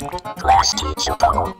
Class teacher bubble.